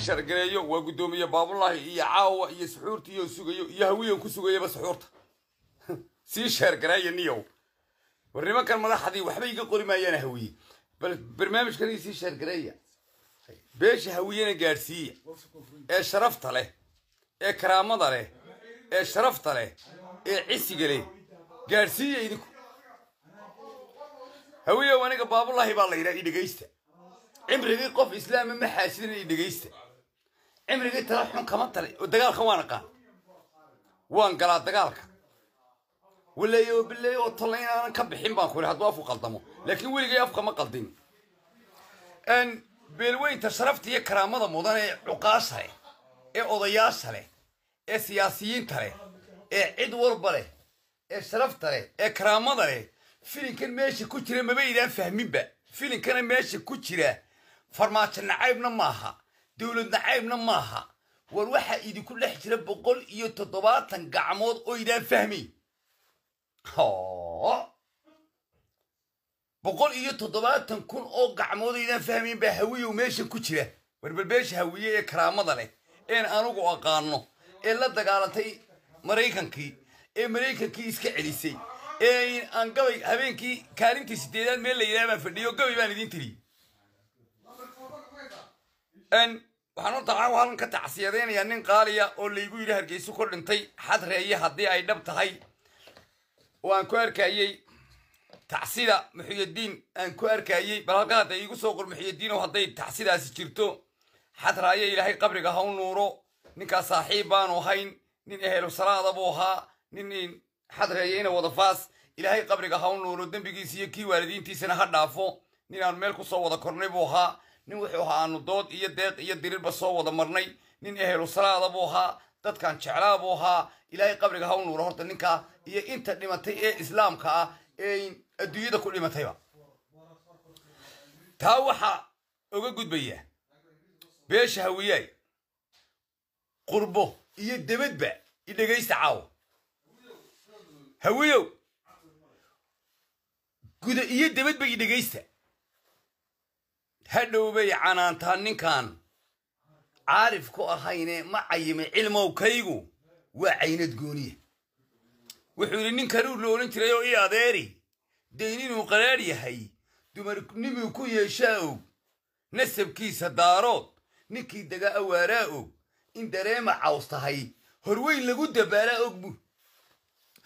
shargareeyo waa guddoomiye baabulaahi iyo caawa iyo suxuurta iyo sugayo iyo hawiyan ku sugayaba suxuurta sii sheergareeya niyow. War nimankan madaxdii waxba iga qori maayaan hawiye. Bal barnaamijkan sii sheergareeya beesha hawiyena gaadhsiiya. Ee sharafta leh ee karaamada leh ee sharafta leh ee cisiga leh. Gaadhsiiya idinku. Hawiyow aniga baabulaahi baa la yidhaha i dhegaysta cimrigii qof islaama ma xaasidin i dhegaysta cimrigii tala xun kama talay oo waan aqaan waan galaa dagaalka. Waleeyo oo bileeyo oo tolla inaanan ka bixin baan ku ihi hadduu afku qaldamo. Laakiin weligay afka ma qaldin. Beelweynta sharafta iyo karaamada mudan ee cuqaasha leh ee odayaasha leh ee siyaasiyiinta leh ee cid walba leh ee sharafta leh ee karaamada leh filinkan meesha ku jira maba idaan fahminba. Filinkana meesha ku jira farmaajo nacaybna maaha dowlad nacaybna maaha. War waxaa idinku dhex jira boqol iyo toddobaatan gacmood oo idaan boqol iyo toddobaatan kun oo gacmood oo fahmayn baa hawiyow meesha ku jira. Warbalbeesha hawiye ee karaamada leh een anugu aqaano ee la dagaalantay maraykankii ee maraykankii iska celisay. Ee aan gabay habeenkii kaalintii sideedaad meel la yidhaha baan gabay baan idiin tiri waxaan horta caawa halkan ka tacsiyadaynayaa nin qaaliya oo laygu yidhi hargeyso ku dhintay xadreeye haddii ay dhab tahay. Oo aan ku arkayey tacsida muxiyadiin aan ku arkayey bal halka soo qor muxiyadiin oo hadday tacsidaasi jirto xadraaye ilaahay qabriga ha u nuuro ninkaas saaxiib baanu ahayn nin ehelu salaada buu ahaa nin xadreeyeyna wadafaas ilaahay qabriga ha u nuuro dembigiisa iyo kii waalidiintiisana ha dhaafo nin aanu meel ku soo wada kornay buu ahaa nin wuxuu ahaa aanu dood iyo deeq iyo dirirba soo wada marnay. Nin ehelu salaada buu ahaa dadkan jeclaa buu ahaa. Ilaahay qabriga ha u nuuro horta ninkaa iyo inta dhimatay ee islaamka ah ee adduunyada ku dhimatayba taa waxaa oga gudbaya beesha hawiyaay qurbo iyo debadba i dhegaysta caawa hawiyow guda iyo debadba i dhegaysta hadhow bay canaantaa ninkan. Caarif ku ahayne ma cayimay cilmowkaygu waa caynad gooniya wuxuu yidhi ninkan uu la odhan jiray oo ii adeeri. Dayn inuu qaraadh yahay. Dumarnimuu ku yeeshaa og. Nasabkiisa daarood. Ninkii daga awaaraa og. In dareema caws tahay. Horweyn lagu dabaalaa og bu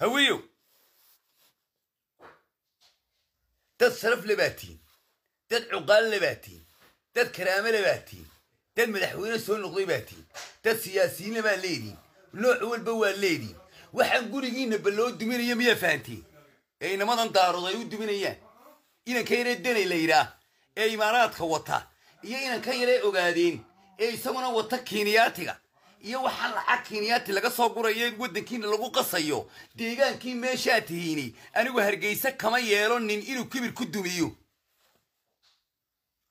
hawiyow dad sharaf lebaatiin dad cuqaal lebaatiin dad karaame lebaatiin dad madaxweyne soo noqday baatiin dad siyaasiyiinna baa leediin nooc walba waa leediin waxaan gurigiinna ba loo duminayo miyaa fahantiin ee inamadan daarood ay u duminayaan inanka yaree danay la yidhaah ee imaaraadka wata iyo inanka yaree ogaadeen ee isaguna wata kiiniyaatiga iyo waxaan lacag kiiniyaati laga soo gurayo waddankiina lagu qasayo deegaankii meeshaa tihiini anigu hargeyse kama yeelo nin inuu kibir ku dumiyo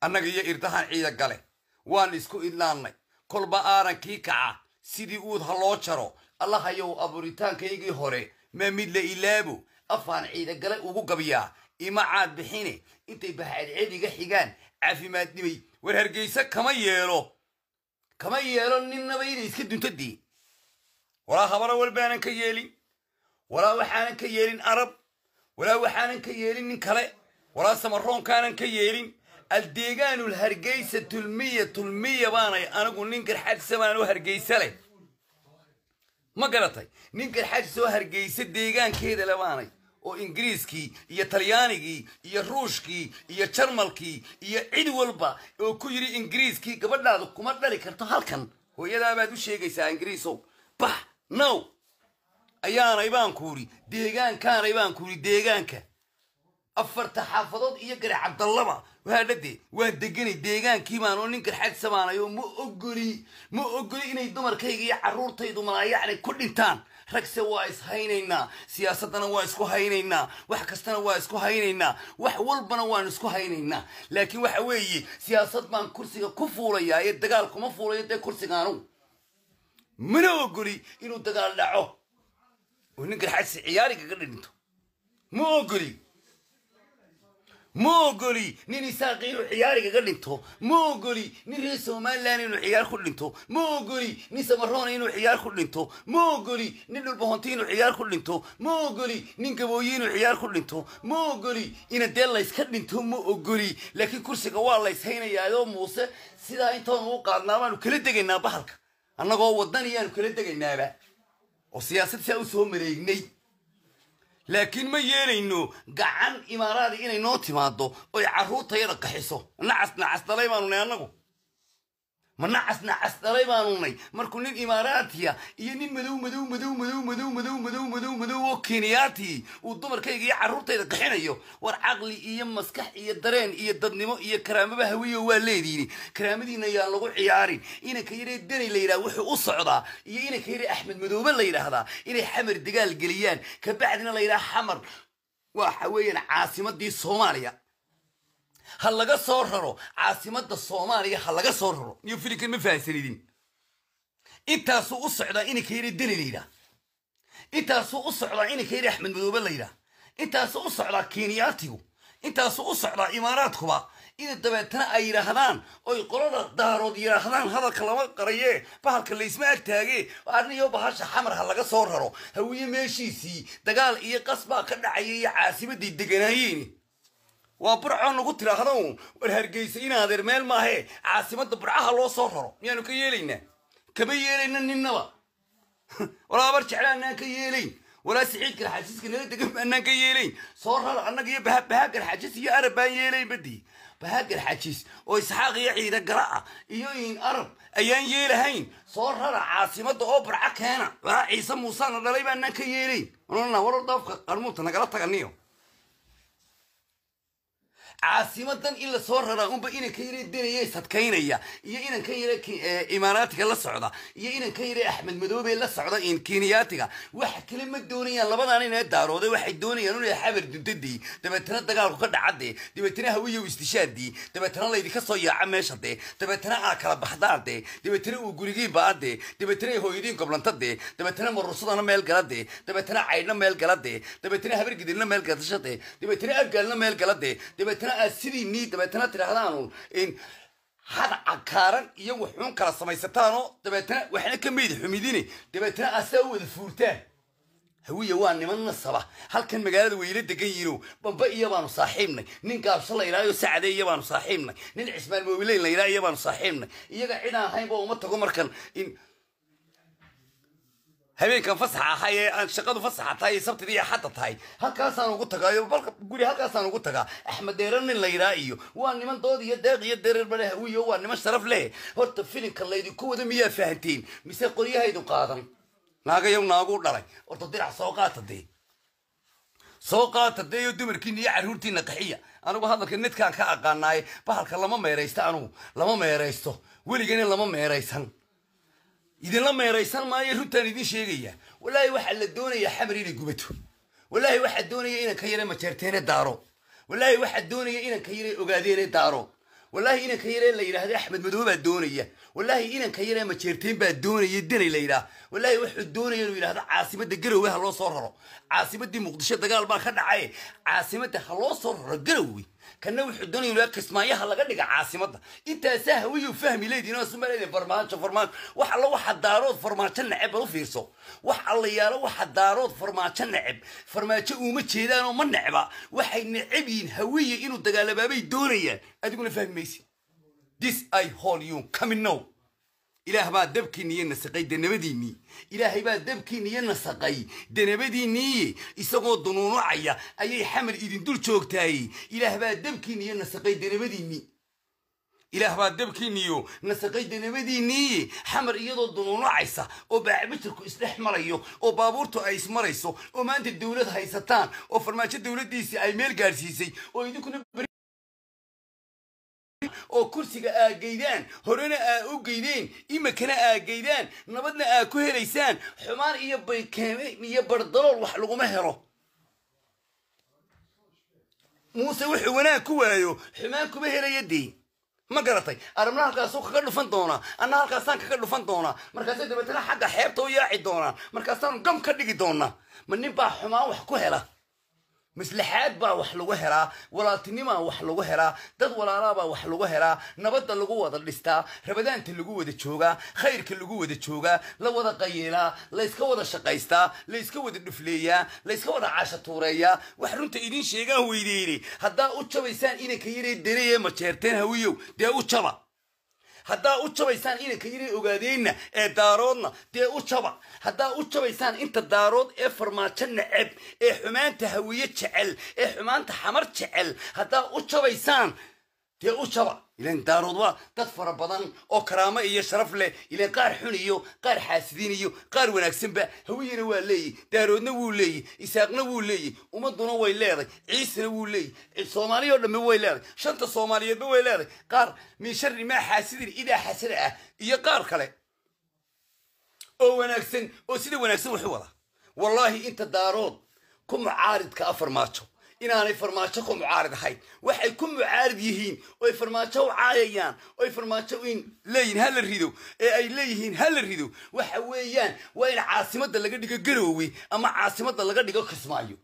annaga iyo irdahan ciida gale. Waan isku idlaannay kolba aarankii kaca. Sidii uud ha loo jaro. Allahayow abuuritaankaygii hore maa mid la ilaabo. Afaan ciida gale ugu gabyaa ima caad bixine. Intay bahadceed iga xigaan. Caafimaad dhimay war hargeyse kama yeelo. Kama yeelo ninnaba inay iska dunto dii walaa habaro walbaanan ka yeelin. Walaa waxaanan ka yeelin arab. Walaa waxaanan ka yeelin nin kale. Walaa samaroonkaanan ka yeelin aldeegaanul hargeysa tulmiya tulmiya baanay. Anigu nin garxaajisa baan oo hargeysa leh ma garatay nin garxaajis oo hargeysa deegaankeeda le baanay. Oo ingiriiskii iyo talyaanigii iyo ruushkii iyo jarmalkii iyo cid walba oo ku yidhi ingiriiskii gabadhaadu kuma dhali karto halkan. Hooyadaabaad u sheegaysaa ingiriisow. Bax now ayaanay baan ku idhi deegaankaanay baan ku idhi deegaanka afarta xaafadood iyo gari cabdallaba waadhade waan deganay deegaankii baan oo nin garxaad samaanayo ma ogoli ma ogoli inay dumarkayga iyo carruurtaydu malaayacnay ku dhintaan. Ragse waa is haynaynaa siyaasaddana waa isku haynaynaa wax kastana waa isku haynaynaa wax walbana waan isku haynaynaa. Laakiin waxa weeye siyaasad baan kursiga ku fuulayaa ee dagaal kuma fuulayo dee kursigaanu. Mana ogoli inuu dagaal dhaco oo nin garxaadsi ciyaarigaga dhinto. Ma ogoli ma ogoli nin isaaqi inuu ciyaarigaga dhinto. Ma ogoli nin reer somalilan inuu ciyaar ku dhinto. Ma ogoli nin samaroona inuu ciyaar ku dhinto. Ma ogoli nin dhulbahonti inuu ciyaar ku dhinto. Ma ogoli nin gabooye inuu ciyaar ku dhinto. Ma ogoli ina dee layska dhinto ma ogoli laakiin kursiga waa layshaynayaayoo muuse. Sidaa intoonu u qaadnaa baanu kala degaynaa bahalka. Annagoo wadan iyaanu kala degaynaaba oo siyaasad saa u soo mareegnay laakiin ma yeelayno gacan imaaraadi inay noo timaado oy carruurtayada qaxiso nacas nacas dhalay baanu nay annagu ma nacas nacas dhalay baanu markuu nin imaaraatiya iyo nin madow madow madow madow madow madow madow madow madow oo kenyaati uu dumarkayga iyo carruurtayda qaxinayo war caqli iyo maskax iyo dareen iyo dadnimo iyo karaamaba hawiyo waa leediini. Karaamadiina yaan lagu ciyaarin. Inanka yaree deni la yidhaha wuxuu u socdaa iyo inanka yaree axmed madoobe la yidhaahdaa inay xamar dagaal geliyaan. Kabacdina la yidhaha xamar. Waxa weeyaan caasimadii soomaaliya ha laga soo raro caasimada soomaaliya ha laga soo raro. Niyo filinkan ma fahansanidin intaasuu u socdaa inanka yare deni la yidhaha intaasuu u socdaa inanka yare axmed madoobe la yidhaha intaasuu u socdaa kenyaatigu. Intaasuu u socdaa imaaraadkuba. Ina dabeetana ay yidhaahdaan oy qolada daarood yidhaahdaan hadalka lama qaraye bahalka laysma agtaage arniyo bahasha xamar ha laga soo raro. Hawiye meeshiisii dagaal iyo qas baa ka dhacaya iyo caasimaday deganaayeen waa burcoo nagu tiraahdo. War hargeysa in adeer meel maahe. Caasimada burcaha loo soo raro. Miyaanu ka yeelaynaa? Kama yeelayna ninnaba. Walaa abar jecla ka yeelayn. Walaa siciid garxajiiska nala degan anaan ka yeelayn. Soo rara annaga iyo baha garxajiis iyo arab baan yeelayn badii. Baha garxajiis oo isxaaq iyo ciida gara ah iyo in arab ayaan yeelahayn. Soo rara caasimada oo burca keena. Walaa ciise muusana dhalay anaan ka yeelayn. Walor daafka qarmuunta nagala taganiyo caasimadan in lasoo raraa unba inanka yare denaya isadkaynaya iyo inanka yare imaaraatiga la socda iyo inanka yare axmed madoobe la socda kenyaatiga waxa kale ma doonayaan labadan inee daarooday waxay doonayaan inay xabar dundadii dabeetana dagaalku ka dhacadee dabeetana hawiyow istishaadii dabeetana laydinka soo yaaca meesha dee dabeetana aa kala baxdaan dee dabeetana uu gurigiin baadee dabeetana hooyadiin goblantadee dabeetana marusadana meel galadee dabeetana caydhna meel galadee dabeetana habargidilna meel gadashadee dabeetana abgaalna meel galadee dabeetana aad sidii nii dabeetana tidhaahdaan in had cakaaran iyo wuxuun kala samaysataanoo dabeetana waxna ka meyd xumidine dabeetana aad saa u wada fuurtaan. Hawiya waa niman nasaba. Halkan magaalada weyla degan yihiino bamba iyo baanu saaxiibnay. Nin gaabsho la yidhahyo sacde iyo baanu saaxiibnay. Nin cismaan moobileyn la yidhaha iyo baanu saaxiibnay. Iyaga cidaan ahaynba uma tago markan in habeenkan fasaxa ahay ee aan shaqadu fasaxa tahay ee sabtidii axadda tahay. Halkaasaan ugu tagaayo balka guri halkaasaan ugu tagaa. Axmed deere nin la yidhaha iyo waa niman dood iyo deeq iyo dereer bale hawiyo waa niman sharaf leh. Horta filinka laydinku wada miyaa fahanteen mise qoryahaydu qaadan? Naagayow naagu dhalay. Horta dirac soo qaata dee. Soo qaata dee iyo dumarkiina iyo carruurtiina qaxiya. Anigu hadalka nedkaan ka aqaanaaye bahalka lama meeraysto anugu. Lama meeraysto. Weligana lama meeraysan idinla meeraysan maayo runtaan idin sheegaya. Walaahi waxaa la doonayaa xamar inay gubato. Walaahi waxaa doonaya inanka yare majeerteene daaro. Walaahi waxaa doonaya inanka yare ogaadeene daaro. Walaahi inanka yare la yidhaahda axmed madoobe baa doonaya. Walaahi inanka yare majeerteen baa doonaya denay la yidhaah walaahi wuxuu doonaya inuu yidhahdo caasimada garowe ha loo soo raro. Caasimadii muqdisho dagaal baa ka dhacaye caasimada ha loo soo raro garowe kana wuxuu doonaya inuu kismaayaha laga dhiga caasimada. Intaasaa hawiyuu fahmi leediin oo sumalayda farmaajo farmaajo wax alla waxa daarood farmaajo neceb bal u fiirso. Wax alla yaalo waxa daarood farmaajo neceb. Farmaajo uuma jeedaan oo ma necba. Waxay neceb yihiin hawiye inuu dagaalabaabay doonayaan. Adiguna fahmi maysi this i hol you. Coming now إله بعد دبكي نية نسقي دنبدي ني. إله بعد دبكي نية نسقي دنبدي ني. إسقو دنونو عيا. أي حمل إيدين دول شوك تاي. إله بعد دبكي نية نسقي دنبدي ني. إله بعد دبكي نيو نسقي دنبدي ني. حمر إيدو دنونو عيسى وبعبتركو إسلح مريو. أو بابورتو أيس مريسو. أو أنت الدولة هاي ستان. أو فرماشة الدولة ديسي. أي ميل قارسيسي ويدكو oo kursiga aa geydaan horena aa u geydeen imikana aa geydaan nabadna aa ku helaysaan xumaan iyo baykeeme iyo bardalool wax laguma helo. Muuse wuxuu wanaag ku waayo xumaan kuma helaya dee ma garatay? Arabna halkaasuu kaga dhufan doonaa anna halkaasaan kaga dhufan doonaa. Markaasay dabeetana xagga xeebta u yaaci doonaan. Markaasaanu gam ka dhigi doonaa. Ma nin baa xumaan wax ku hela maslaxaad baa wax lagu helaa walaaltinimaa wax lagu helaa dad walaalaabaa wax lagu helaa nabadda lagu wada dhistaa rabadaanta lagu wada joogaa khayrka lagu wada joogaa la wada qayeelaa layska wada shaqaystaa layska wada dhufleeyaa layska wada caashatuureeyaa wax runta idiin sheegaan weydeyne haddaa u jabaysaan inanka yaree daneye majeerteen hawiyow dee u jaba هدا أُشَبَيْسَان إِنَّ كَيْرِي أُجَادِينَ إِدَارَونَ تَيْ أُشَبَ هدا أُشَبَيْسَان إِنْتَ دَارَوْد إِفْرَمَاتَنَ عَبْ إِحْمَانَتَ هَوِيَّةَ عَلْ إِحْمَانَتَ حَمَرَتَ عَلْ هدا أُشَبَيْسَان تَيْ أُشَبَ ilan daarood waa dad fara badan oo karaamo iyo sharaf leh ilan qaar xun iyo qaar xaasidin iyo qaar wanaagsanba hawiyena waa leeyihi daaroodna wuu leeyihi isaaqna wuu leeyihi ummaduna way leeday ciisena wuu leeyihi soomaaliya oo way leeday shanta soomaaliyeedba way leeday qaar min maa xaasidin idaa xasada ah iyo qaar kale oo wanaagsan oo sida wanaagsan waxu wada wallaahi inta daarood ku mucaaridka a farmaajo inaanay farmaajo ku mucaarid ahayn waxay ku mucaarid yihiin oy farmaajo u caayayaan oy farmaajo in leeyihiin hala rido ee ay leeyihiin hala rido waxa weeyaan waa in caasimadda laga dhigo garoowe ama caasimadda laga dhigo kismaayo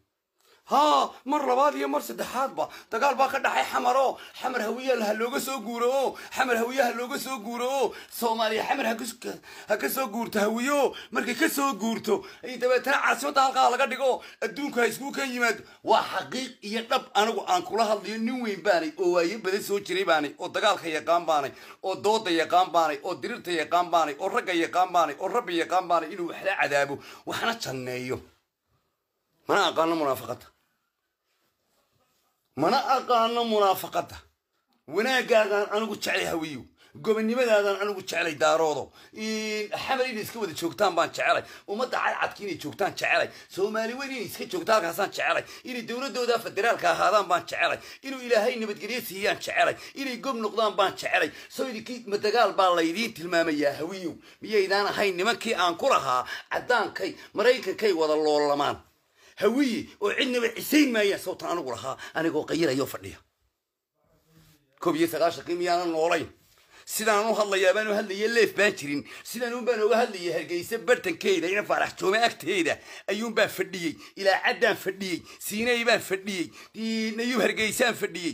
haa mar labaad iyo mar saddexaadba dagaal baa ka dhaxay xamaro xamar hawiyaha ha looga soo guuro o xamar hawiyaha looga soo guuro o soomaaliya xamar ha ka soo guurto hawiyo markay ka soo guurto dabeetana caasimadda halkaa laga dhigo adduunka ha iskuu ka yimaado waa xaqiiq iyo dhab anigu aan kula hadlayo nin weyn baanay oo waayo badan soo jiray baanay oo dagaalka yaqaan baanay oo dooda yaqaan baanay oo dirirta yaqaan baanay oo ragga yaqaan baanay oo rabbi yaqaan baanay inuu waxla cadaabo waxna janneeyo mana aqaano munaafaqada mana aqaano munaafaqada. Wanaagaagaan anigu jeclay hawiyo gobonnimadaadaan anigu jeclay daaroodo. Xamar inay iska wada joogtaan baan jecelay ummadda cadcadka inay joogtaan jecelay soomaali weyn inay iska joogta halkaasaan jecelay inay dowladooda federaalka ahaadaan baan jecelay inuu ilaahay nabadgelyo siiyaan jecelay inay gob noqdaan baan jecelay soo idinkii madagaal baa laydiin tilmaamayaa hawiyow miyaydaan ahayn nimankii aan ku lahaa caddaankay maraykankay wada loolamaan hawiye oo cidnaba cisayn maayaan sawtan anigu lahaa anigoo qayirayoo fadhiya koob iyo sagaashankii miyaanan noolayn. Sidaan u hadlayaa baan u hadlaya leef baan jirin. Sidaan baan oga hadlaya hargeysa bartankeeda ina faarax joome agteeda. Ayuun fadhiyey ilaacaddaan fadhiyey siinay baan fadhiyey nayub hargeysaan fadhiyey.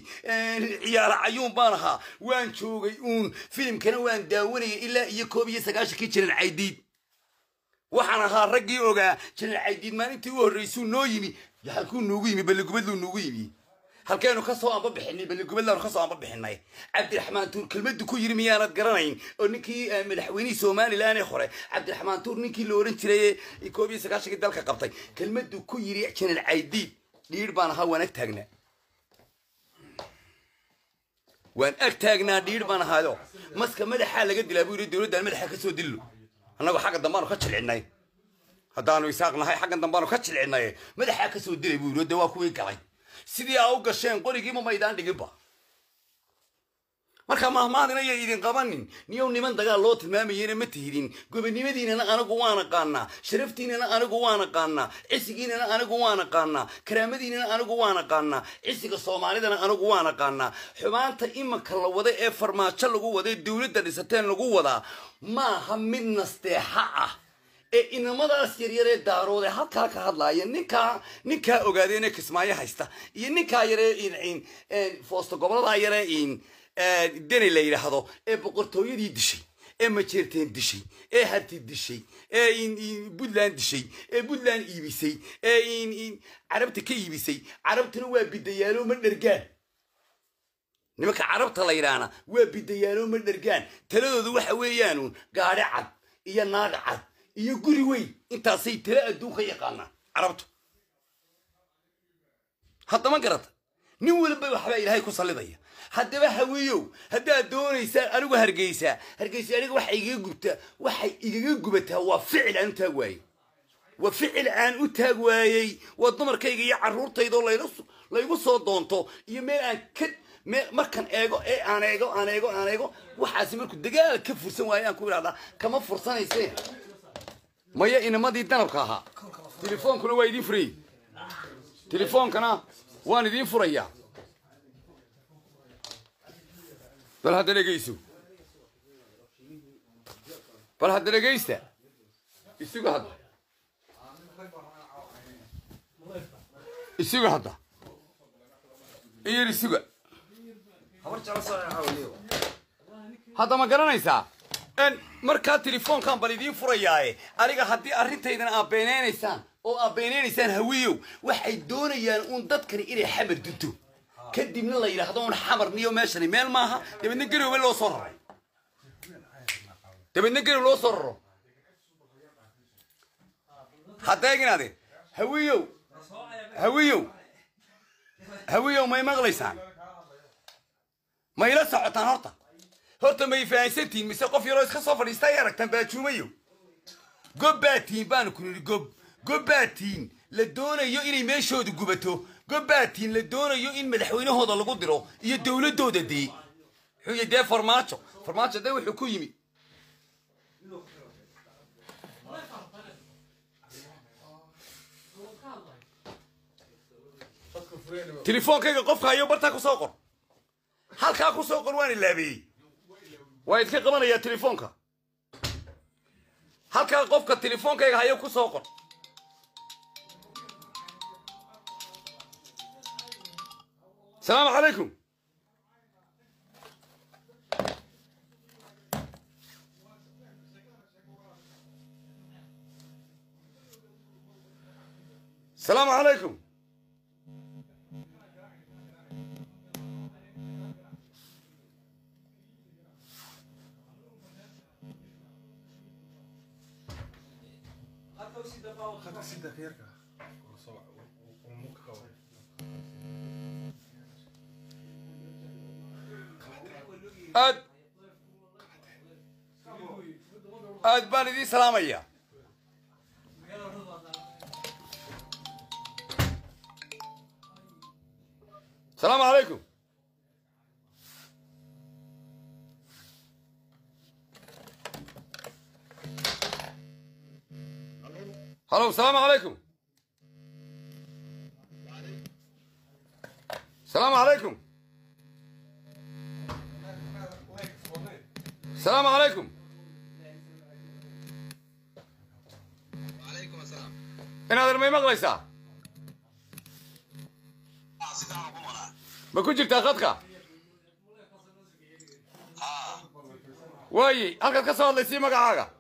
Ciyaara cayuun baan ahaa. Waan joogay uun filimkana waan daawanayay ilaa iyo koob iyo sagaashankii jiran caydiid waxaan ahaa raggii ogaa jiran caydiid maalintii u horreysuu noo yimi. Halkuu noogu yimi balligubadluu noogu yimi. Halkeenu ka soo amba bixinay balligubadlaanu ka soo amba bixinay. Cabdiraxmaan tuur kelmadu ku yiri miyaanad garanayn? Oo ninkii madaxweynihii somalilan hore cabdiraxmaan tuur ninkii la oran jiray ee koob iyo sagaashankii dalka qabtay. Kelmadu ku yiri jiran caydiid dhiir baan ahaa waan ag taagnaa. Waan ag taagnaa dhiir baan ahaayo maska madaxaa laga dilaa buu yiri dowladdan madaxa ka soo dillo annagoo xagga dambaanu ka jilcinay. Haddaanu isaaq nahay xaggan dambaanu ka jilcinay. Madaxaa ka soo dilay buu yiri de waa kuwii galay. Sidii aa u gasheen qorigiima maydaan dhiginba marka mahmaadina yay idin qabanin? Niyow niman dagaal loo tilmaamayena ma tihidin gobonnimadiinana anigu waan aqaanaa sharaftiinana anigu waan aqaanaa cisigiinana anigu waan aqaanaa karaamadiinana anigu waan aqaanaa cisiga soomaalidana anigu waan aqaanaa xumaanta imanka la wada ee farmaajo lagu wada ee dowladda dhisateen lagu wadaa maaha mid nasteexa ah ee inamadaas yaryar ee daaroode halkaa ka hadlaaya. Ninkaa ninkaa ogaadeen ee kismaayo haysta iyo ninkaa yaree foosto gobolladaa yaree deni la yidhaahdo ee boqortooyadii dishay ee majeerteen dishay ee harti dishay ee puntland dishay ee puntland iibisay ee carabta ka iibisay carabtuna waa bidayaalo ma dhergaan nimanka carabta la yidhaahna waa bidayaalo ma dhergaan taladoodu waxa weeyaanuun gaadhi cad iyo naag cad iyo guri weyn. Intaasay tala adduunka yaqaanaan carabtu. Haddama garata? Nin walba waxbaa ilaahay ku sallidaya haddaba hawiyow haddaad doonaysaan anigu hargeysaa hargeysa aniga waxa igaga gubtaa waxay igaga gubataa. Waa ficil aan u taag waayey. Waa ficil aan u taag waayey. Waa dumarkayga iyo carruurtaydoo laygu soo doonto. Iyo meel aan ka markan eego ee aan eego aan eego aan eego waxaasi markuu dagaal ka fursan waayo aan ku idhahdaa kama fursanayse. Maya inamadii danabka ahaa. Telefoonkuna waa idiin furayy telefoonkana waan idiin furayaa bal hadda. Dhegayso bal hadda. Dhegaysta isugu hadda isugu hadda iyari suga hadda ma garanaysaa markaa telefoonkan bal idiin furayaaye. Aniga haddii arrintaydan aad beenaynaysaan oo aad beenaynaysaan hawiyow. Waxay doonayaan uun dadkani inay xamar dunto kadibna la yidhaahdo un xamar niyo meeshani. Meel maaha. Dabeedna garowba loo soo raray. Dabeedna garow loo soo raro. Hadda eginaade hawiyow hawiyow hawiyow may maqlaysaan? Ma ila socotaan horta? Horta may fahansantihiin mise qof yaroo iska soo fadhiista ay aragtaan baajuumayo gob baa tihiin baanu ku nidhi gob. Gob baa la doonayo inay meeshooda gubato gob baa tihiin la doonayo in madaxweynahooda lagu diro iyo dowladooda dee. Wuxuu dee farmaajo. Farmaajo dee wuxuu ku yimi. Telefoonkayga qofka hayo bartaa ku soo qor. Halkaa ku soo qor waan ilaabeeyey waa idka qabanayaa telefoonka. Halkaa qofka telefoonkayga hayo ku soo qor salaamu calaykum salaamu calaykum اد اد بالدي سلام اياه السلام عليكم هلو السلام عليكم السلام عليكم السلام عليكم وعليكم السلام إن هذا المي مغليسا ما كنت جبت أخذك واي أخذ كسر الله يسيمك عاقة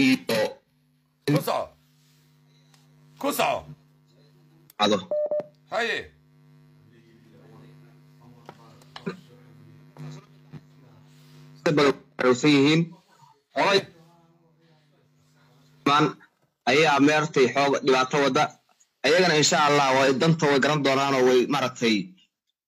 Ito. 9 9 الو هاي usan yihiin ayaa meertay xoog dhibaato wadda ayagana insha allah waa danta way garan doonaanoo way maaragtay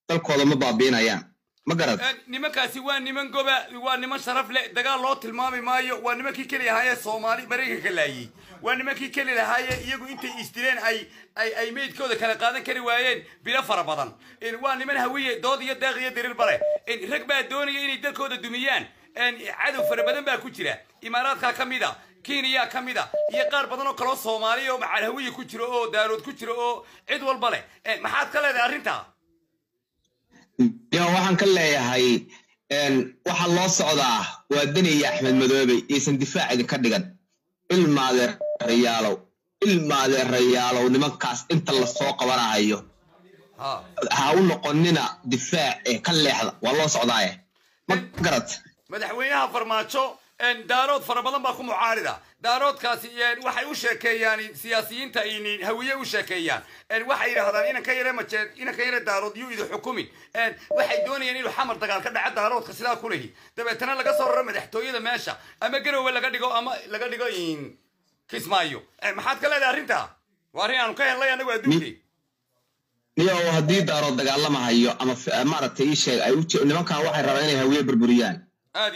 dalkooda ma baabiinayaan ma garad. Nimankaasi waa niman goba waa niman sharaf leh. Dagaal loo tilmaami maayo. Waa nimankii keli lahaayee soomaali maraykanka laayey waa nimankii keli lahaayee iyagu intay isdileen ay ay ay meydkooda kala qaadan kari waayeen. Bilo fara badan. Waa niman hawiye dood iyo deeq iyo dirir bale rag baa doonaya inay dalkooda dumiyaan. Cadow fara badan baa ku jira. Imaaraadkaa ka mid a kenya ka mid a iyo qaar badan oo kaloo soomaaliya oo macal hawiye ku jiro oo daarood ku jiro oo cid walba leh. Maxaad ka leedahay arrintaa yo waxaan ka leeyahay waxa loo socdaa waa deni iyo axmed madoobe iyaysan difaac idinka dhigan. Ilmaadeerayaalow ilmaadeerayaalow nimankaas inta la soo qabanahayo ha. U noqonina difaac ee ka leexda waa loo socdaaye. Ma garad. Madaxweynaha farmaajo daarood fara badan baa ku mucaarida daaroodkaasi waxay u sheekeeyaan siyaasiyiinta hawiye u sheekeeyaan. Waxay yidhahdaan inan ka yare majeed inan ka yare daarood yuu idin xukumin. Waxay doonayaan inuu xamar dagaal ka dhaca daaroodka sidaa ku lehi dabeetana laga soo raro madaxtooyada meesha. Ama garowe laga dhigo ama laga dhigo kismaayo. Maxaad ka leedahay arrintaa? Waa arrin aanu ka helnay anagu adduunkii niyo haddii daarood dagaalamahayo ama f- maaragtay ii sheeg ay nimankan waxay rabaan inay hawiye burburiyaan.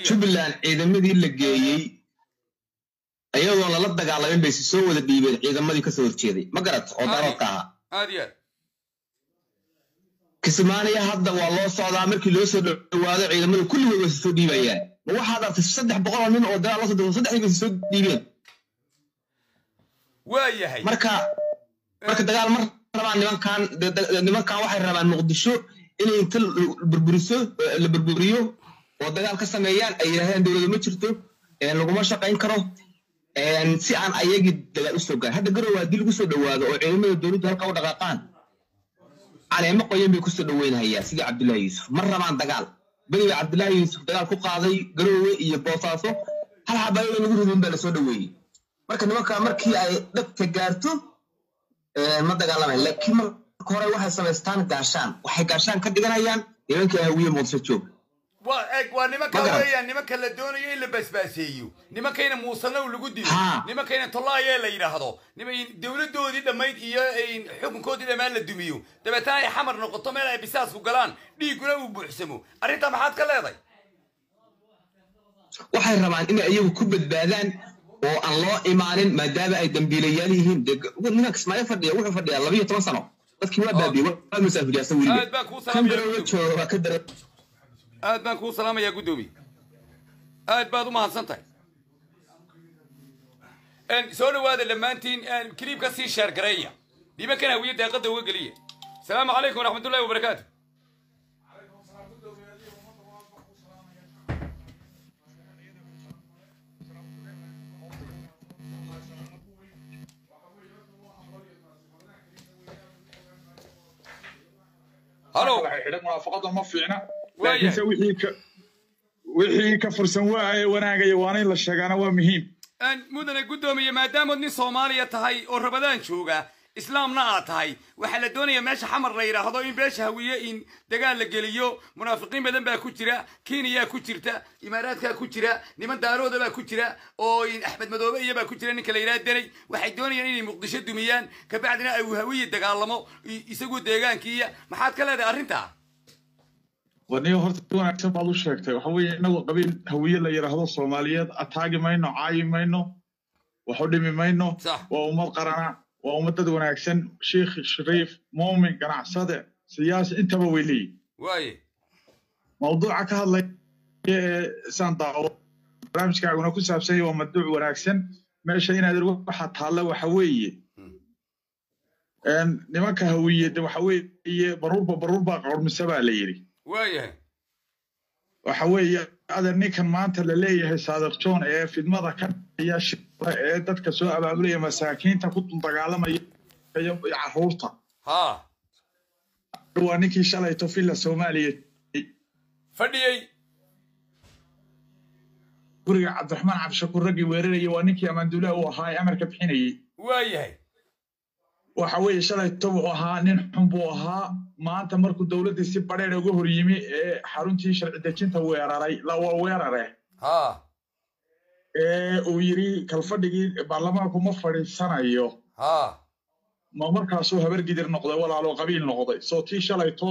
Jubbaland ciidamadii la geeyey iyadoon lala dagaalamin bay si soo wada dhiibeen ciidamadii ka soo horjeeday. Ma garat oo daaroodka ahaa kismaaniya hadda waa loo socdaa markii loo soo dhawaado ciidamada kulligood way soo dhiibayaan. Ma waxaad artay saddex boqol oo nin oo dagaal loo soo dhawo saddexdii bay soo dhiibeen. Waa yahay marka marka dagaal ma rabaan nimankan nimankan waxay rabaan muqdisho inay inta burburiso la burburiyo oo dagaal ka sameeyaan ay yidhahdeen dowladu ma jirto laguma shaqayn karo si aan ayagii dagaal u soo gaarin hadda garowe haddii lagu soo dhawaado oo ciidamada dowladdu halka u dhaqaaqaan. Caleemo qoyan bay ku soo dhaweynayaan sidii cabdullaahi yuusuf. Ma rabaan dagaal. Beriga cabdullaahi yuusuf dagaal ku qaaday garowe iyo boosaaso. Hal xabaayada lagu ridin baa la soo dhaweeyey. Marka nimanka markii ay dhabta gaarto ma dagaalamayan laakiin marka hore waxay samaystaan gaashaan. Waxay gaashaan ka dhiganayaan. Nimankii hawiye muqdisho joog waa waa nimanka weeyaan nimanka la doonayo in la basbaaseeyo nimankayna muusanow lagu dilo. Nimankayna tollaayee la yidhaahdo. Nima dowladoodii dhammayd iyo xukunkoodii dhammaan la dumiyo. Dabeetana ay xamar noqoto meel ay bisaasku galaan dhiigguna uu buuxsamo. Arrintaa maxaad ka leeday waxay rabaan inay iyagu ku badbaadaan oo aan loo imaanin maadaama ay dambiilayaal yihiin. Dee ninanka ismaaciil fadhiya wuxuu fadhiyaa laba iyo toban sano. Dadkii waa baabiyey waa musaafiryaasa aad weliba kan garowe jooga waa ka dara aad baan kuu salaamayaa guddoomiye aad baad u mahadsan tahay soo dhawaada dhammaantiin en, kiliibka sii sheergareeya nimankan hawiye daaqada uga geliya asalaamu calaykum waraxmatullahi wabarakaatu. Halo. Xidhan munaafaqada ma fiicna. Laakiinse wixii ka fursan waa ee wanaagaya waana in la sheegaana waa muhiim. Mudane guddoomiye maadaamaad nin soomaaliya tahay oo rabadaan jooga islaamna aad tahay waxaa la doonayaa meesha xamar la yidhaahdo in beesha hawiye in dagaal la geliyo munaafiqiin badan baa ku jira keniyaa ku jirta imaaraadkaa ku jira niman daarooda baa ku jira oo axmed madoobe iyo baa ku jira ninka la yidhaha denay waxay doonayaan inay muqdisho dumiyaan kabacdina ay hawiye dagaalamo i- isagu deegaankiiya maxaad ka leedahay arrintaa waniga horta si wanaagsan baad u sheegtay. Waxa weeye inagoo qabiil hawiye la yidhaahdo soomaaliyeed ataagi mayno caayi mayno wax u dhimi mayno waa ummad qarana waa ummad dad wanaagsan. Sheikh shariif muumin ganacsade siyaasi intaba way leeyihiin mawduuca ka hadlaya ee saan daawo barnaamijkaaguna ku saabsan yahay waa mawduuc wanaagsan. Meesha inaad waxa taalla waxa weeye. Een, nimanka hawiye de waxa weeye baruurba baruurba qormise baa la yidhi waayahay. Waxa weeye adeer ninkan maanta la leeyahay saadiq john ee fidmada ka shirka ee dadka soo abaabulaya masaakiinta ku dagaalamaya carruurta. Ha. Waa ninkii shalayto villa soomaaliya. Fadhiyey guriga cabdiraxmaan cabdishakuur raggii weeraraya waa ninkii amaanduulaha uu ahaa ee amarka bixinayay. Waayahay waxa weeye shalayto wuxuu ahaa nin xun buu ahaa. Maanta markuu dowladdii si badheer uga hor yimi ee xaruntii sharci dejinta weeraray la waa weerare. Ee uu yidhi kalfadhigii baarlamaanku ma fadhiisanayo. Ma markaasuu habar gidir noqday walaaloo qabiil noqday. Soo tii shalayto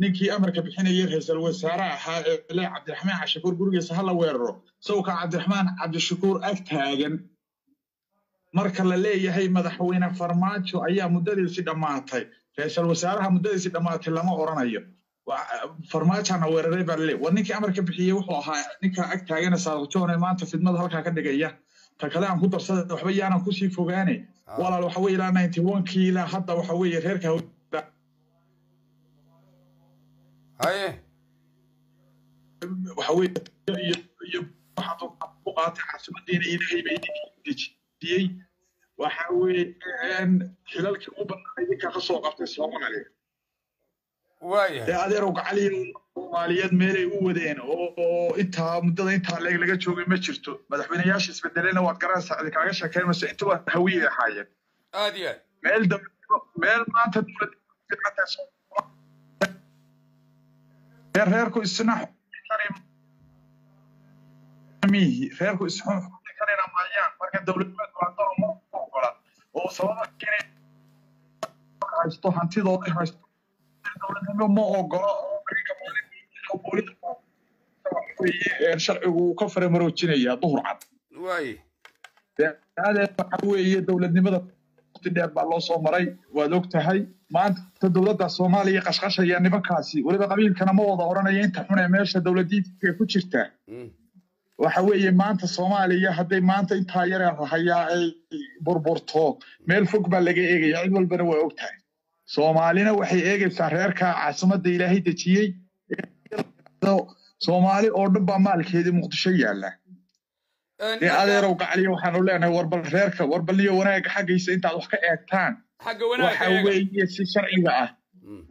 ninkii amarka bixinayay ra'iisul wasaare ahaa ee le cabdiraxmaan cabdishakuur gurigiisa hala weeraro. Sawka cabdiraxmaan cabdishakuur ag taagan marka la leeyahay madaxweyne farmaajo ayaa muddadiisi dhammaatay ra'iisul wasaaraha muddadiisi dhammaatay lama oranayo farmaajana weeraray baa lale war ninkii amarka bixiyey wuxuu ahaa ninka ag taagana saadqjoon ee maanta fidmada halkaa ka dhigaya ta kale aan ku darsada waxba yaanan ku sii fogaane walaal waxa weeye ilaa ninety one kii ilaa hadda waxa weeye reerka haye waxa weeye iyo iyo waxaad ku qaatay caasimadiina ilaahay bay idinka dejiyey waxa weeye een, xilalkii ugu badnaa idinka ka soo qabtay soomaaliya waayahay. Ee adeerow gacaliyo soomaaliyeed meelay u wadeen oo intaa muddada intaa leeg laga joogay ma jirto. Madaxweyneyaasha isbedelena waad garanaysaa idinkaaga sheekeynayso intuba hawiyey ahaayeen aad iyo aad. Meel dambe meel maanta dowladda reer reerku isna reerku isxuxukanina maayaan marka dowladnimadu haddana ma ogola oo sababa keenay haysto hantidoodii haysto dowladnimo ma ogola oo beriga maalin sharcigu uu ka faramaroojinaya duhur cad waaye adeer waxa weeye dowladnimada waqti dheer baa loo soo maray waad og tahay maanta dowladda soomaaliya qashqashaya nimankaasi weliba qabiilkana ma wada odhanaya inta xun ee meesha dowladiidka ku jirta Mm. Waxa weeye maanta soomaaliya hadday maanta intaa yaree rahayaa ay burburto meel fog baa laga eegaya. Cid walbana waa og tahay. Soomaalina waxay eegaysaa reerka caasimadda ilaahay dejiyey. Soomaali oo dhan baa maalkeedii muqdisho yaalla. Dee adeerow gacaliya waxaanu leenahay warbal reerka warbaliyo wanaagga xaggiisa intaad wax ka eegtaan. Waxa weeye si sharciga ah.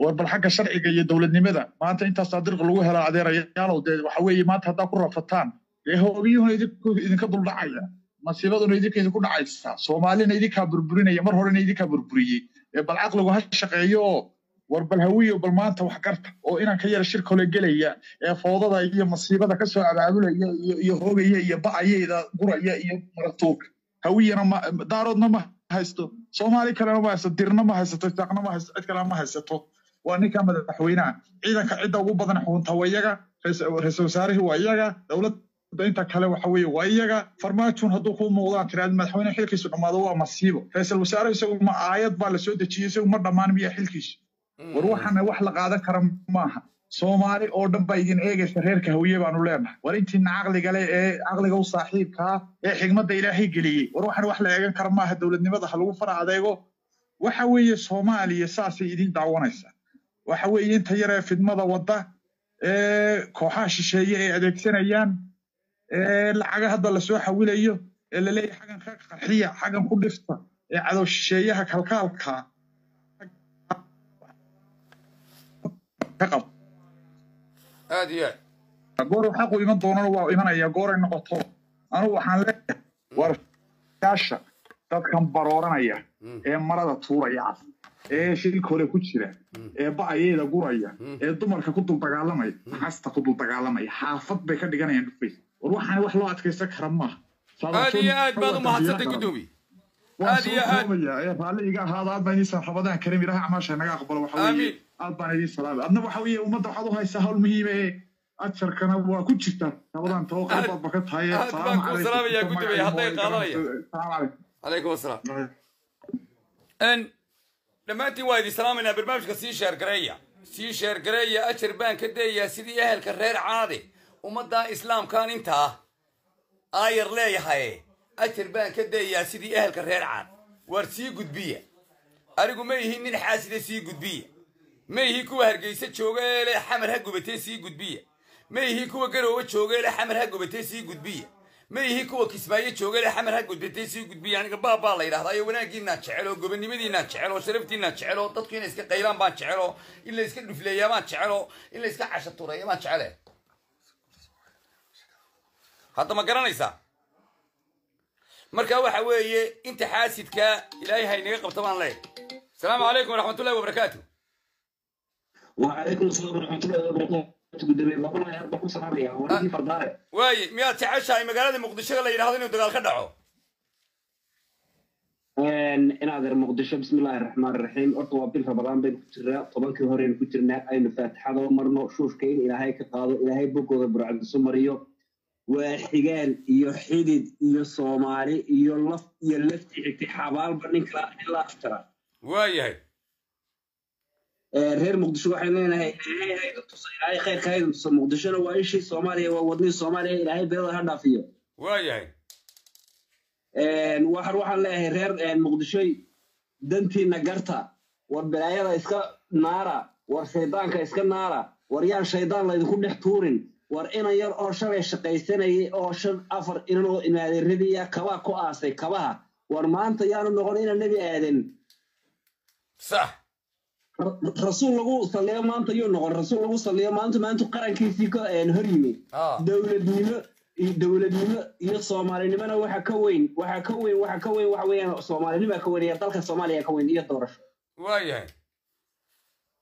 Warbal xagga sharciga iyo dowladnimada. Maanta intaasaa dirqa lagu helaa adeerayaalow dee waxa weeye maanta haddaa ku rafataan idinku idinka duldhacaya masiibaduna idinka idinku dhacaysa soomaalina idinkaa burburinaya mar horena idinkaa burburiyey. Ee bal caqligu ha shaqeeyo war bal hawiyo bal maanta wax garta oo inaan ka yara shir kole gelaya ee foodada iyo masiibada ka soo abaabulaya iyo hoogaya iyo ba'ayeyda guraya iyo maratuurka hawiyana daaroodna ma haysto soomaali kalena ma haysto dirna ma haysato isaaqna ma haysto cid kalena ma haysato. Waa ninka madaxweynaha. Ciidanka cidda ugu badan xubunta waa iyaga ra'iisul wasaarihii waa iyaga dowladda inta kale waxa weeye waa iyaga farmaajoon hadduu kuu muuqdaan tiraad madaxweyne xilkiisu dhammaado waa masiibo. Ra'iisul wasaare isagu ma aayad baa la soo dejiyey isagu ma dhammaan miya xilkiisu war waxana wax la qaadan kara maaha. Soomaali oo dhan baa idin eegaysa reerka hawiye baanu leenahay. War intiina caqliga leh ee caqliga u saaxiibkaa ee xigmadda ilaahay geliyey. War waxana wax la eegan kara maaha dowladnimada ha lagu fara adeego. Waxa weeye soomaaliya saasay idin daawanaysaa. Waxa weeye inta yar ee fidmada wadda ee kooxaha shisheeye ay adeegsanayaan ee lacaga hadda la soo xawilayo ee la leeyahay xaggan ka qarxiya xaggan ku dhifta ee cadow shisheeyaha kalkaalka. Aad iyo aad. Goor xaqu iman doonana waa imanaya gooray noqoto. Anugu waxaan leeyahay war yaasha dadkan barooranaya ee marada tuuraya cas ee shilka hore ku jira ee ba'ayeeda guraya ee dumarka ku dul dagaalamaya ku dul dagaalamaya xaafad bay ka dhiganayaan dhufays war waxaan wax loo adkaysan kara maaha aad iyo aad baad u mahadsantay guddoomiye waan aad iyo aad raalli iga ahaada aad baan idiin saxaabadahan karim ilaha acmaasha naga aqbalo waxa weeye aad baan idiin salaamay adna waxa weeye ummadda waxaad u haysaa hawl muhiima ee ajarkana waa ku jirta sabadan too Aad- qaybaad ba ka tahay aad baan kuu salaamayaa guddoomiye, hadday qaadanaya. salaamu calaykum calaykum asalaam n dhammaantiin waa idin salaamaynaa barnaamijka sii sheergareeya sii sheergareeya ajar baan ka dayayaa sidii ehelka reer caade ummadda islaamkaan intaa aayar leeyahaye ajar baan ka dayayaa sidii ehelka reer caad waar sii gudbiya. Anigu ma ihi nin xaasida sii gudbiya. Ma ihi kuwa hargeysa jooga ee leh xamar ha gubatee sii gudbiya. Ma ihi kuwa garoowe jooga ee leh xamar ha gubatee sii gudbiya. Ma ihi kuwa kismaayo jooga ee leh xamar ha gubatee sii gudbiya. Aniga baabaa la yidhahdaa iyo wanaaggiinaan jecel oo gobonimadiinaan jecel oo sharaftiinaan jecel oo dadku inay iska qaylaan baan jecel oo in la iska dhufleeyaa baan jecel oo in la iska casha jecele hadda ma garanaysaa marka waxa weeye inta xaasidkaa ilaahay haynaga qabta baan leeyahay asalaamu calaykum waraxmatullahi wabarakaatu waaye miyaad jeceshahay magaalada muqdisho la yidhahdo inuu dagaal ka dhaco? Inaad er muqdisho bismillahi raxmaan raxiim horta waa bil rabadaan baynu ku jirnaa tobankii horeynu ku jirnaa aynu faatixada marno shuushka in ilaahay ka waa xigaal iyo xidid iyo soomaali iyo laf iyo lafti xigtay xabaalba ninkaa ilaa aftara waayahay reer muqdisho waxaan leenahay ilaahay hayda tusa ilaahay muqdishona waa ishii soomaaliya waa wadnihii soomaaliya ilaahay berada ha dhaafiyo. Waayahay waxaan waxaan leeyahay reer muqdishoy dantiina garta war balaayada iska naara war shaydaanka iska naara war yaan shaydaan laydinku dhex tuurin war inan yar oo shalay shaqaysanayay oo shan afar inan oo imaadeeradiya kabaa ku aasay kabaha. War maanta yaanu noqon ina nebi aadan. Sax rasuul lagu saliyo maanta yuu noqon rasuul lagu saliyo maanta maanta qarankiisii ka hor yimi. Ah. dowladnimo iyo dowladnimo iyo soomaalinimona waxa ka weyn waxa ka weyn waxa ka weyn waxa weeyaan soomaalinima ka weyn iyo dalka soomaaliya ka weyn iyo doorasho. Waayahay.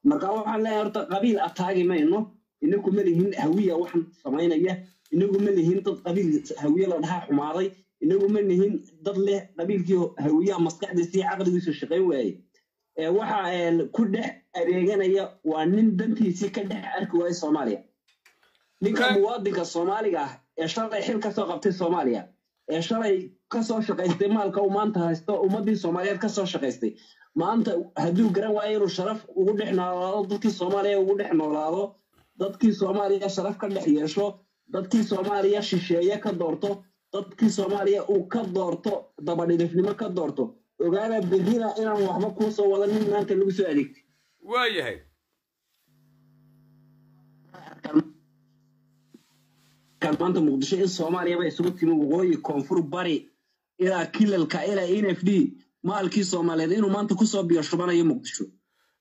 Marka waxaan leeyahay horta qabiil ataagi mayno inagu ma lihin hawiya waxaan samaynaya inagu ma lihin dad qabiil hawiye la dhahaa xumaaday inagu ma lihin dad leh qabiilkii hawiyaha maskaxdiisii caqligiisu shaqayn waaye waxa ku dhex adeeganaya waa nin dantiisii ka dhex arki waaye soomaaliya. Ninka Ka- muwaadinka soomaaliga ah ee shalay xil ka soo qabtay soomaaliya ee shalay ka soo shaqaystay maalka uu maanta haysto ummadii soomaaliyeed ka soo shaqaystay. Maanta hadduu garan waayo inuu sharaf ugu dhex noolaado dadkii soomaaliya ugu dhex noolaado dadkii soomaaliya sharaf ka dhex yeesho dadkii soomaaliya shisheeye ka doorto dadkii soomaaliya uu ka doorto dabadhilifnimo ka doorto. Ogaana berrina inaan waxba kuu soo wadanin maanta lagu soo adeegtay waayahay arkaan maanta muqdisho in soomaaliyaba isugu timi waqooyi koonfur bari ilaa kilalka ilaa n f d maalkii soomaaliyeed inuu maanta ku soo biyo shubanayo muqdisho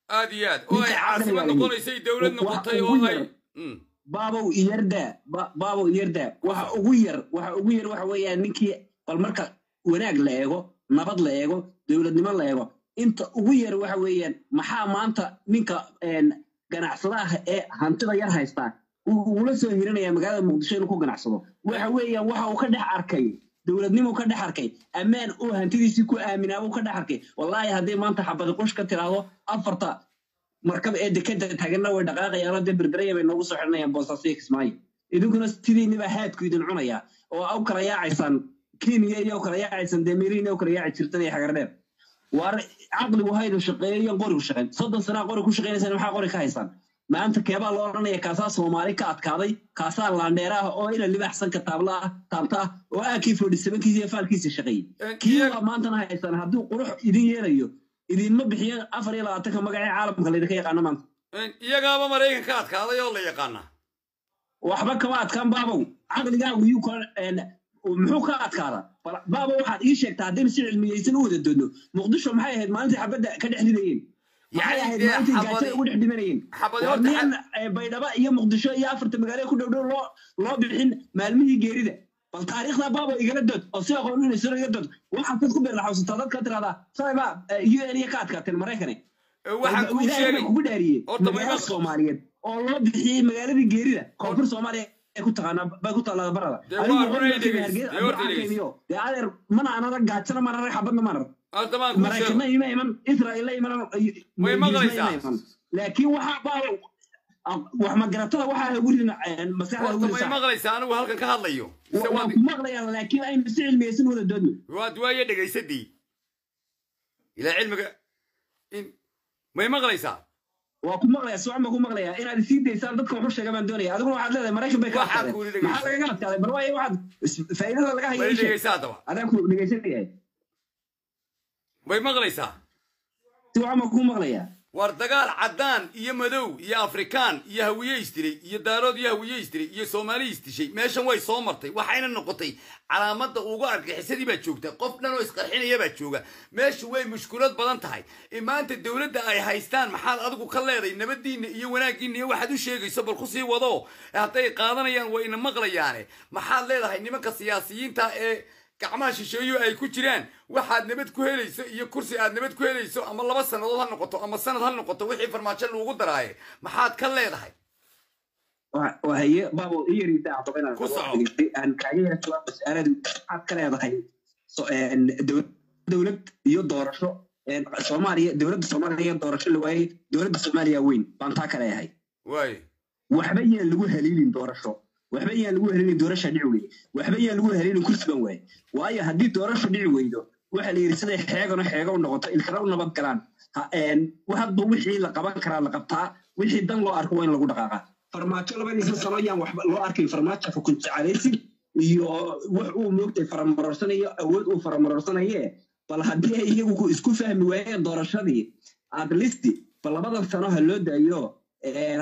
aad iyo aad oo ay caasimad caqliga noqonaysay dowlad noqotay oo ay. Mm. baabow iyardaa ba- baabow iyardaa waxa ugu yar waxa ugu yar waxa weeyaan ninkii bal marka wanaag la eego nabad la eego dowladnimo la eego inta ugu yar waxa weeyaan maxaa maanta ninka ganacsadaha ee hantida yar haystaa? Uu ugula soo hirinaya magaalada muqdisho inuu ku ganacsado. Waxa weeyaan waxa uu ka dhex arkay dowladnimo ka dhex arkay. Ammaan uu hantidiisii ku aaminaa uu ka dhex arkay. Wallaahi haddii maanta xabadi qush ka tiraahdo afarta markab ee dekeda taaganna way dhaqaaqayaan dee berberaya bay noogu soo xidhanayaan boosaaso kismaayo idinkuna sidiinibaa haadku idin cunaya oo au kala yaacaysaan kenya iyo u kala yaacaysaan demiriin u kala yaaci jirtan iyo xagardheer waar caqligu haydu shaqeeyo iyo qorigu shaqeyn. Soddon sanaa qori ku shaqeynaysaan maxaa qori ka haysaan maanta keebaa loo odhanaya kaasaa soomaali ka adkaaday kaasaa laandheera ah oo ina libaaxsanka taabla ah taabta ah oo aakii fodhi sabankiisa iyo faalkiisa shaqeeyey kii waa maantana haysaan hadduu qurux idin yeelayo idinma bixiyo afar iyo labaatanka magacee caalamka laydinka yaqaano maanta. Een, iyagaaba maraykan ka adkaaday oo la yaqaana. Waxba kama adkaan baabow caqligaagu yuu een, muxuu ka adkaadaa? Bal- baabow waxaad ii sheegtaa haddaynu si cilmiyeysan u wada doodno muqdisho maxay ahayd maalintii xabadda ka dhex ridayeen baydhabo iyo muqdisho iyo afarta magaalo ku dhow dhow loo bixin maalmihii geerida bal taariikhda baabo igala dood oo si aqoon inay soo iga dood waxaad dad ku beerlaxawsataa dadka tiraahdaa sababa u n iyo ka ilaahay sheegay baa kugu dhaariyey magaalo soomaaliyeed oo loo bixiyey magaaladii geerida koonfur soomaaliya bay ku taallaa barada hargeysa adeer mana anada gaajana mana rag xabadna mana rag baan sheegay. ima iman israa'iilla iman Way maqlaysaa. laakiin waxaa baalo wax magaratada waxaa ridin maskaxda ridin maqlaysaa anigu halkan ka hadlayo. Waan ku maqlayaan laakiin aynu si cilmiyeysan wada doodno waad waaye dhegaysadii ilaa cilmiga may maqlaysaa waa ku maqlaya si waxaan ku maqlaya? Inaad sii daysaan dadka wuxuu sheega baan doonaya. Adiguna waxaad leedahay maraykan bay ka dhegeysta. maxaa lagaga adkaaday bal waaye waxaad faa'iidada laga haya may ii sheeg dhegaysaa haddaba. Adaan ku dhegeysanaya may maqlaysaa? Si waxaan baan ku maqlaya war dagaal caddaan iyo madow iyo afrikaan iyo hawiye isdilay iyo daarood iyo hawiye isdilay iyo soomaali isdishay meeshan way soo martay. Waxayna noqotay calaamadda ugu argaxisadii baa joogta. Qof dhan oo isqarxinaya baa jooga. Meeshu way mushkulad badan tahay. Maanta dowladda ay haystaan maxaad adigu ka leeday nabadiinna iyo wanaaggiinna iyo waxaad u sheegayso bal ku sii wado. Hadday qaadanayaan way ina maqlayaane. Maxaad leedahay nimanka siyaasiyiinta ee gacmaha shisheeyo ay ku jiraan. Waxaad nabad ku helayso iyo kursi aad nabad ku helayso ama laba sannadood ha noqoto ama sanad ha noqoto wixii farmaajo lagu daraaye maxaad ka leedahay? Wa- wahaye baabo i yari daacdo inaan Ku soco. aan kaaga yara jawaab mas'aladu maxaad ka leedahay? Dowlad iyo doorasho soomaaliya dowladda soomaaliya doorasho la waayey dowladda soomaaliya weyn baan taa ka leeyahay. Waxba yaan lagu haliilin doorasho waxba yaan lagu haliilin doorasha dhici weyde waxba yaan lagu haliilin kursi waaye waayo haddii doorasho dhici weydo waxa la yidhi siday xeegano xeego u noqoto ilkana u nabad galaan. Hadba wixii la qaban karaa la qabtaa wixii dan loo arko waa in lagu dhaqaaqa. Farmaajo labadiisa sano yaan waxba loo arkin farmaajo xukun jeclaysi iyo wax uu moogtay faramarorsanayo awood uu faramarorsanaye bal haddii ay iyagu ku- isku fahmi waayeen doorashadii least bal labada sano loo daayo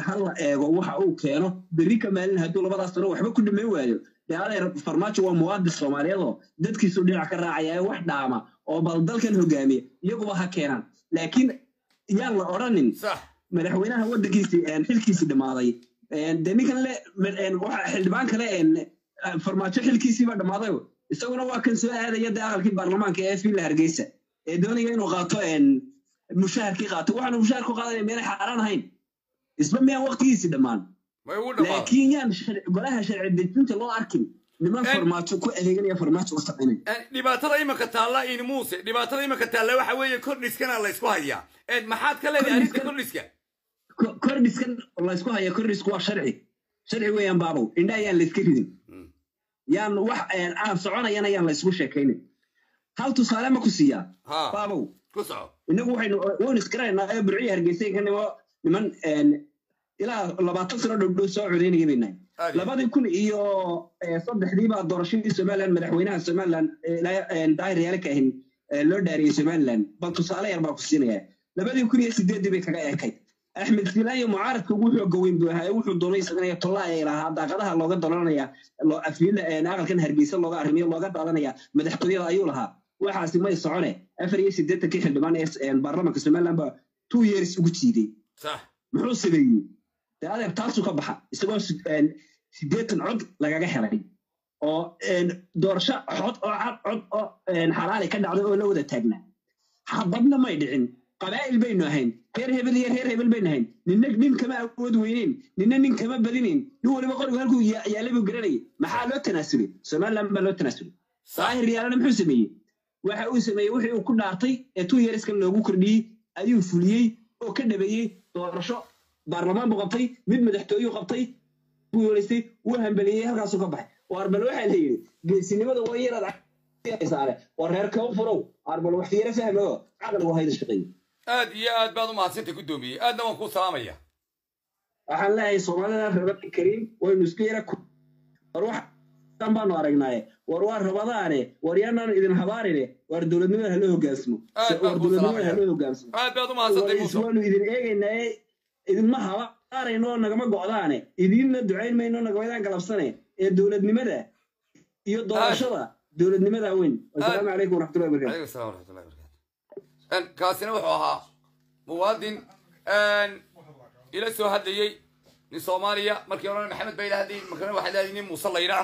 ha la eego waxa uu keeno berri ka maalin hadduu labadaas sano waxba ku dhameyn waayo. Dee adeer farmaajo waa muwaadin soomaaliyeedoo dadkiisu dhinac ka raacaya wax dhaama oo bal dalkan hogaamiya iyaguba ha keenaan. Laakiin yaan la odhanin madaxweynaha waddankiisii een, xilkiisii dhammaaday ninkan le xildhibaan kale farmaajo xilkiisiiba dhammaaday isaguna waa kan soo aadaya dee aqalkii baarlamaanka ee villa hargeysa. Ee doonaya inuu qaato mushaharkii qaato. Waxaanu mushaharku qaadanaya meelay xaaraan ahayn isba miyaan waqtigiisii dhammaan laakiin yaan golaha sharci dejinta loo arkin niman farmaajo ku adeeganaya farmaajo u shaqaynaya dhibaatada imanka taalla in muuse dhibaatada imanka taalla waxa weeye kordhiskana laysku hayaa maxaad ka leedahay arrinta kordhiska Ko- kordhiskan laysku haya kordhisku waa sharci sharci weeyaan baabow indha ayaan layska ridin yaan wax aan soconayana yaan laysku sheekaynin hal tusaale ma ku siiyaa baabow ku soco inagu waxaynu waynu iskaraynaa burciya hargeysa ka nimo niman ilaa labaatan sano dhowdhow soo codeynaya labadii kun iyo saddexdii baa doorashadii somaliland madaxweynaha een, daahir yaale ka ahin loo dhaariyey somaliland. Bal tusaale yar baa ku siinaya labadii kun iyo sideeddii bay kaga eekayd axmed filaayo mucaaradka ugu xooga weyn buu ahaa wuxuu doonay isagana tollaa ay lahaa. Daaqadaha looga dolanaya aqalkan hargeysa looga arrimiyo looga daadanaya madaxtooyada ayuu lahaa. Waxaasi may socone. Afar iyo siddeetankii xildhibaan ee baarlamaanka somaliland baa two years ugu jiiday muxuu sameeyey dee adeer taasuu ka baxa. Isagoo siddeetan cod lagaga helay oo doorasho cod oo cad cod oo xalaali ka dhacday oo la wada taagnaa. Habadna may dhicin. Qabaa'il baynu ahayn. Reer hebel iyo reer hebel baynu ahayn. Ninna nin kama awood weyneyn. Ninna nin kama badinayn. Nin waliba qorigu halkuu yaalay buu garanayay. Maxaa loo tanaasulay somaliland baa loo tanaasulay daahir yaalana muxuu sameeyey? Waxa uu sameeyey wixii uu ku dhaartay ee two yearskan loogu kordhiyey ayuu fuliyey oo ka dhabeeyey doorasho baarlamaan buu qabtay mid madaxtooyuu qabtay buu yoolaystay wuu hambeliyey halkaasuu ka baxay. Warbal waxaa la yidhi geesinimada waa yaraad saare. War reerka u furow arbal wax fiiro fahmo caqligu hayda shaqeeyo aad iyo aad baad u mahadsantay guddoomiye aadna waan kuu salaamaya waxaan leeyahay soomaalida rabada kariim waynu isku yara war tan baanu aragnaaye war waa rabadaane war yaanaan idin habaarine waar war dowladnimada hala hogaansmo waanu idin eegaynaaye idinma habaarayno nagama go'daane. Idinna ducayn mayno nagamadaan galabsane. Ee dowladnimada iyo doorashada dowladnimada weyn. Wasalaamu calaykum waraxmatullahi wabarakatu kaasina wuxuu ahaa muwaadin ila soo hadlayey nin soomaaliya. Markii horena maxamed bay ila hadlayey markana waxaa lahadayay nin muuse layra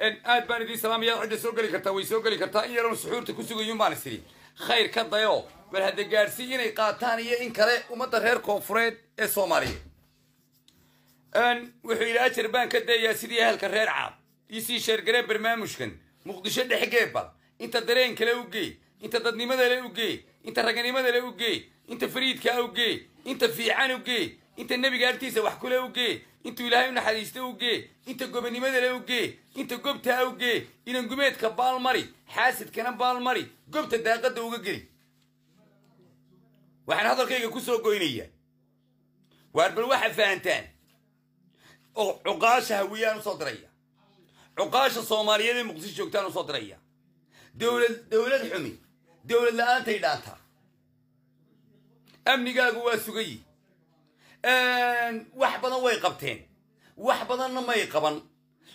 aad baan idiin salaamayaa cidda soo geli kartaa way soo geli kartaa in yaroon suxuurta ku sugayun baan isiri khayr ka dayo. Bal hadda gaadhsii inay qaataan iyo in kale ummadda reer koonfureed ee soomaaliyeed wuxuu yidhi ajar baan ka dayayaa sidii ehelka reer caab. Isii sheergaree barnaamijkan. Muqdisho dhexgeeba inta dareen kale u gee inta dadnimadale u geey. Inta ragnimadale u gee inta fariidkaa u gee inta fiican u geey. Inta nebiga agtiisa wax kule u gee intuu ilaahay u naxariista u inta gobanimadale le gee inta gobta u gee inan gumeedka baal mari xaasidkana baal mari gobta daaqadda uga geli. Waxaan hadalkayga ku soo goynayaa waar bal waxa fahantaan oo cuqaasha hawiyaan u soo diraya. Cuqaasha soomaaliyeed ee muqdisho joogtaan u soo diraya. Dowlad dowlad xumi dowlad la'aantay dhaataa amnigaagu waa sugayi wax badan way qabteen. Wax badanna may qaban.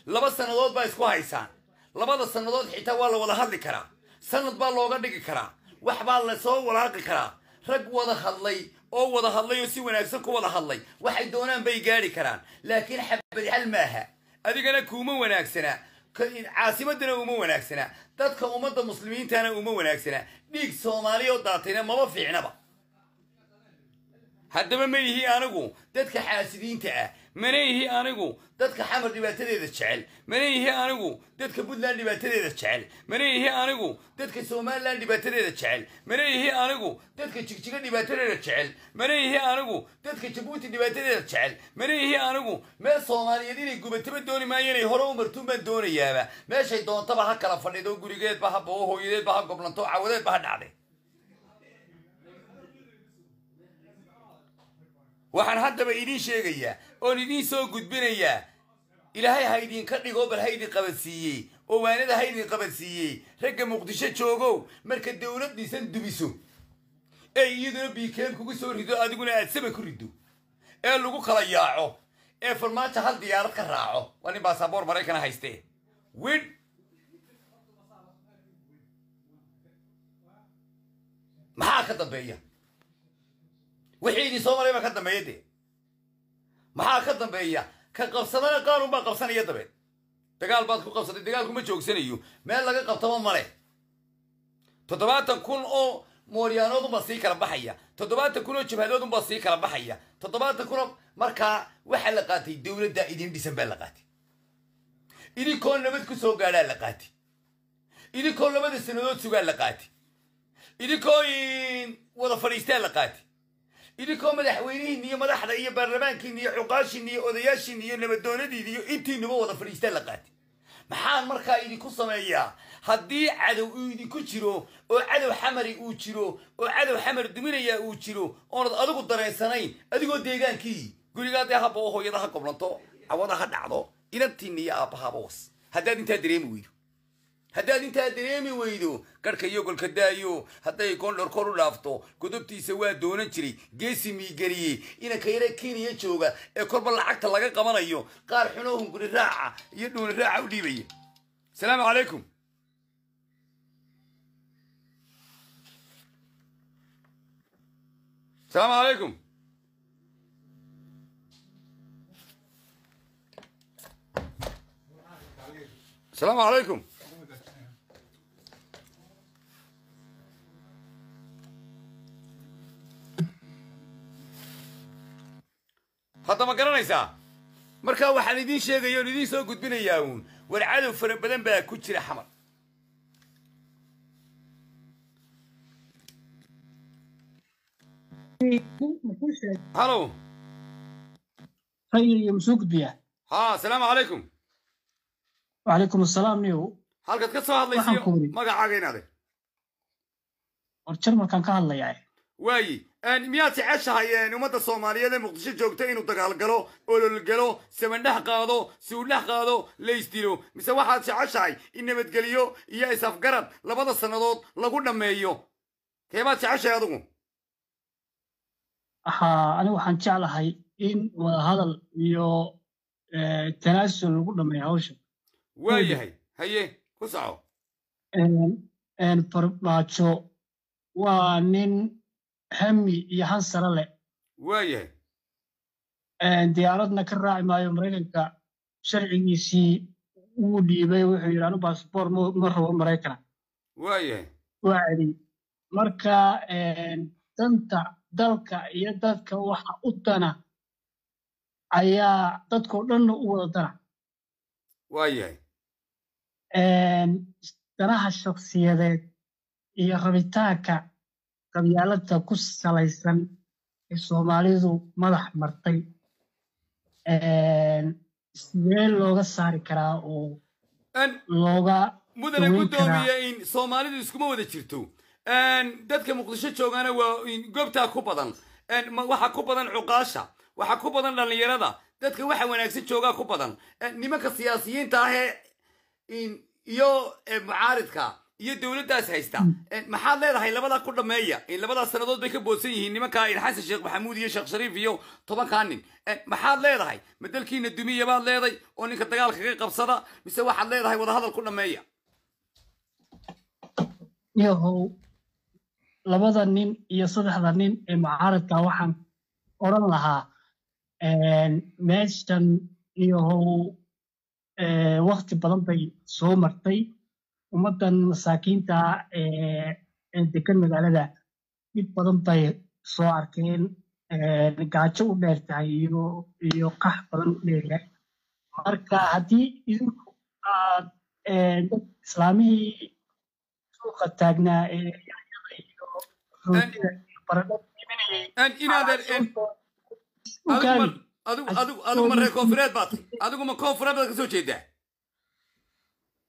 Laba sannadood baa isku haysaan. Labada sannadood xitaa waa la wada hadli karaa. Sanad baa looga dhigi karaa. Wax baa la soo walaaqi karaa. Rag wada hadlay oo wada hadlay oo si wanaagsan ku wada hadlay. Waxay doonaan bay gaadhi karaan. Laakiin xabad xal maaha. Adigana kuuma wanaagsana. Caasimadana uma wanaagsana. Dadka ummadda muslimiintana uma wanaagsana. Dhiig soomaaliya oo daatayna maba fiicnaba haddaba ma yihi anigu dadka xaasidiinta ah. Mana yihi anigu dadka xamar dhibaatadeeda jecel. Mana yihi anigu dadka puntland dhibaatadeeda jecel. Mana yihi anigu dadka somalilan dhibaatadeeda jecel. Mana yihi anigu dadka jigjiga dhibaatadeeda jecel. Mana yihi anigu dadka jabuuti dhibaatadeeda jecel. Mana yihi anigu meel soomaaliyeed inay gubataba dooni maayo inay hore u martuun baan doonayaaba. Meeshay doontaba ha kala fadhido gurigeedba ha bao hooyadeedba ha goblanto cawadeedba ha dhacde waxaan haddaba idiin sheegayaa oon idiin soo gudbinayaa. Ilaahay ha idinka dhigo bal ha idin oo waanada ha idin qabansiiyey ragga muqdisho joogow marka dowlad dhisan dubiso ee iyaduna biikeem kugu soo rido adiguna aad sama ku riddo ee lagu kala yaaco. Ee farmaajo hal diyaarad ka raaco. Waa nin baasaboor maraykana haystee. Widh maxaa ka dambeeya wixii idin soo maray baa ka dambeeya dee. Maxaa ka dambeeya? Ka qabsadana qaanun baa qabsanaya dabeed dagaal baad ku qabsatay dagaalku ma joogsanayo. Meel laga qabtaba male toddobaatan kun oo mooryaanoodunbaa sii kala baxaya. Toddobaatan kun oo jabhadoodunbaa sii kala baxaya. Toddobaatan kun oo markaa waxaa la qaatay dowladda idin dhisan baa la qaatay. Idinkoo nabad ku soo gaadhaa la qaatay. Idinkoo labada sannadood sugaa la qaatay. Idinkoo wada fadhiistaa la qaatay idinkoo madaxweynihiin iyo madaxda iyo baarlamaankiin iyo cuqaashiin iyo odayaashiin iyo nabadoonadiin iyo intiinuba wada fadhiistaa la qaatay. Maxaan markaa idinku sameeyaa? Haddii cadow uu idinku jiro oo cadow xamari uu jiro oo cadow xamar duminaya uu jiro oonad adigu dareensanayn adigoo deegaankii. Gurigaa dee haba oo hooyada ha goblanto cawada ha dhacdo inantiinna iyo aabbahaaba was haddaad intaa dareemi weydo haddaad intaa dareemi weydo garhka iyo golka daayo hadday gondhor kor u dhaafto godobtiisa waa doonan jiray geesi miigariyey inanka yare kenya jooga ee kolba lacagta laga qabanayo qaar xunoo hunguri raaca iyo dhuuni raaca u dhiibaya asalaamu calaykum asalaamu calaykum asalaamu calaykum hadda ma garanaysaa? Markaa waxaan idiin sheegaya oon idiin soo gudbinayaa uun war cadow fara badan baa ku jira xamar halow rayga iyo masoo gudbiyaa ha asalaamu calaykum wacalaykum assalaam niyow. Halkaad ka soo hadlaysiyo magacaaga inaade war jarmalkan ka hadlayaa. Waayi miyaad jeceshahay ummadda soomaaliyeed ee muqdisho joogta inuu dagaalgalo ololgalo samandhex qaado suudhex qaado laysdilo mise waxaad jeceshahay in nabadgelyo iyo isafgarad labada sannadood lagu dhammeeyo? Keebaad jeceshahay waxaa anigu waxaan jeclahay in wadahadal iyo eh, tanaasul lagu dhameeyo hawsha waayahay haye ku soco. Farmaajo waa nin hami iyo hansara leh. Waayahay diyaaradna ka raaci maayo maraykanka sharcigiisii wuu dhiibay wuxuu yidhi anu baasboor ma rabo maraykana waayahay waa celiyey marka danta dalka iyo dadka waxa u dana ayaa dadkao dhanna u wada dana. Waayahay danaha shakhsiyadeed iyo rabitaanka qabyaaladda ku salaysan ee soomaalidu madax martay sidee looga saari karaa oo looga mudane guddoomiye in soomaalidu iskuma wada jirto. Dadka muqdisho joogana waa in goobtaa ku badan. Waxaa ku badan cuqaasha waxaa ku badan dhallinyarada dadka waxa wanaagsan joogaa ku badan. Nimanka siyaasiyiinta ah ee in- iyo mucaaridka iyo dowladdaas haysta. Een, maxaad leedahay labadaa ku dhammeeya in labadaa sannadood bay ka boodsan yihiin nimanka in xasan sheekh maxamuud iyo sheekh shariif iyo tobankaa nin. Een, maxaad leedahay? Ma dalkiina dumiya baad leeday oo ninka dagaalka ka qabsada mise waxaad leedahay wadahadal ku dhammeeya yahow labada nin iyo saddexda nin ee mucaaradka waxaan odhan lahaa een, meeshan yahow ee, waqti badan bay soo martay ummaddan masaakiinta ah ee degan magaalada dhib badan bay soo arkeen een, gaajo u dheer tahay iyo qax badan u dheeryahay marka haddii idinku aad ee, dad islaamihii suuqa taagnaa ee yaanyada iyo rootida iyo baradhada iibinayay Een, inaadan een, u adigu gaari ma- adigu adigu adigu ma reer koonfureed baad tahay adigu ma koonfureed baad ka soo jeedaa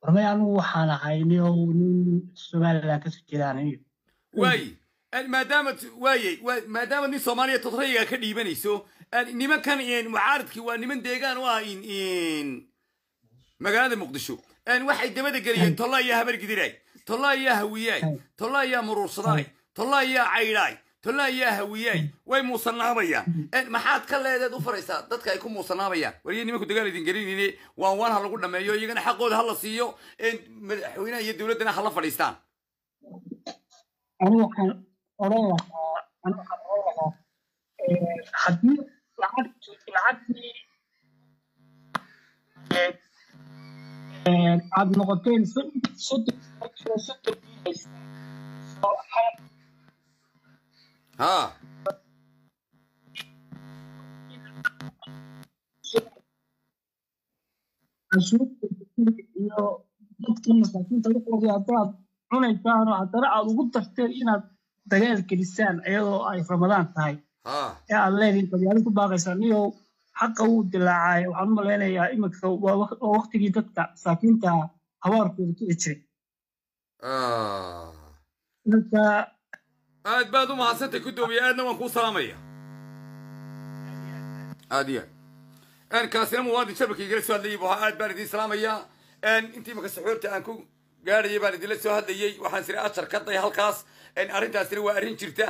warmay anigu waxaan ahay niow nin somaliland ka soo jeedaan aniga waayi Een, maadaama waayey waa- maadaama nin soomaaliya todrayiga ka dhiibanayso nimankan mucaaridkii waa niman deegaan u ah magaalada muqdisho waxay dabada geliyeen tolla iyo habar gidiray tolla iyo hawiyaay tolla iyo muruursadaay tolla iyo caydhaay tolla iyo hawiyaay way muusanaabayaan maxaad ka leedeed u faraysaa dadka ay ku muusanaabayaan wariye nimanku dagaal idin gelinine waan waan ha lagu dhammeeyo iyagana xaqooda ha la siiyo madaxweynaha iyo dowladdana ha la fadhiistaan aad noqoteen soddon soddon soddon cashuurta iyo dadka masaakiinta waxoodii haddaad cunaysaan oo haddana aad ugu darteen inaad dagaal gelisaan iyadoo ay ramadaan tahay ha. Ee aad leediin qabyaalo ku baaqaysaan iyo xaqa wuu dilaacay waxaan u malaynayaa iminka waa waqtigii dadka masaakiinta habaarkooda kici jiray marka aad baad u mahadsantay guddoomiye aadna waan kuu salaamaya aad iyo aad kaasina muwaadin shabakii igala soo hadlayay buu ahaa aad baan idiin salaamayaa intii maka saxoorta aan ku gaadhaya baan idinla soo hadlayey waxaan siri ashar ka day halkaas arrintaasina waa arrin jirta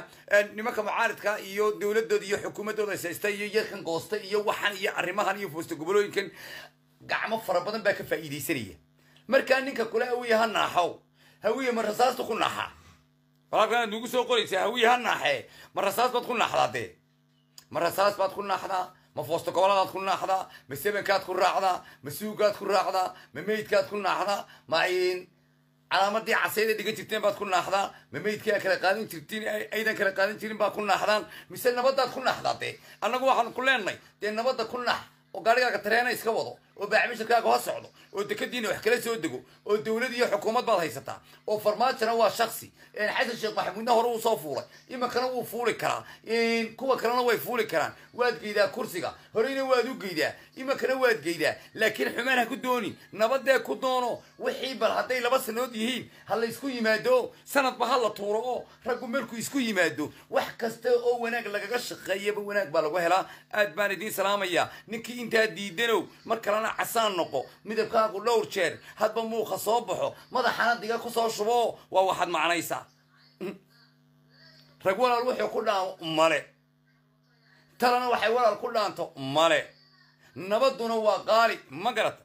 nimanka mucaaridka iyo dowladooda iyo xukuumadooda haysta iyo yarkan goosta iyo waxan iyo arrimahan iyo foosta gobolooyinkan gacmo fara badan baa ka faa'iidaysanaya markaa ninka kule hawiye ha naaxow hawiye ma rasaasta ku naaxa walaalkan nugu soo qoraysaa hawiye ha naaxee ma rasaas baad ku naaxdaa dee ma rasaas baad ku naaxdaa ma foosta goboladaad ku naaxdaa ma sebenkaad ku raacdaa ma suugaad ku raacdaa ma meydkaad ku naaxdaa ma calaamadii casayda dhigan jirteen baad ku naaxdaa ma meydkaa kala qaadan jirtiin aydan kala qaadan jirin baad ku naaxdaan mise nabadaad ku naaxdaa dee annagu waxaan ku leenahay dee nabadda ku naax oo gaarigaaga tareena iska wado oo baacmishirkaaga ho socdo oo dekadiina wax kala soo dego oo dowlad iyo xukuumad baad haysataa oo farmaajona waa shaksi xasan sheekh maxamuudna hore uu soo fuulay. Iminkana wuu fuuli karaa. Kuwa kalena way fuuli karaan. Waad geydaa kursiga. Horeyna waad u geydaa. Iminkana waad geydaa. Laakiin xumaan ha ku doonin. Nabadee ku doono. Wixii bal hadday laba sanood yihiin ha la isku yimaado. Sanadba ha la tuuro oo raggu markuu isku yimaado wax kasta oo wanaag lagaga shaqeeyaba wanaag baa lagu helaa. Aad baan idiin salaamayaa. Ninkii intaa diidanow mar kalena casaan noqo midabkaagu dhowr jeer hadba muuqa soo baxo madaxana diga ku soo shubo waa waxaad macnaysaa rag walaal wuxuu ku dhaamo male. Talana waxay walaal ku dhaanto male. Nabaduna waa qaali ma garata.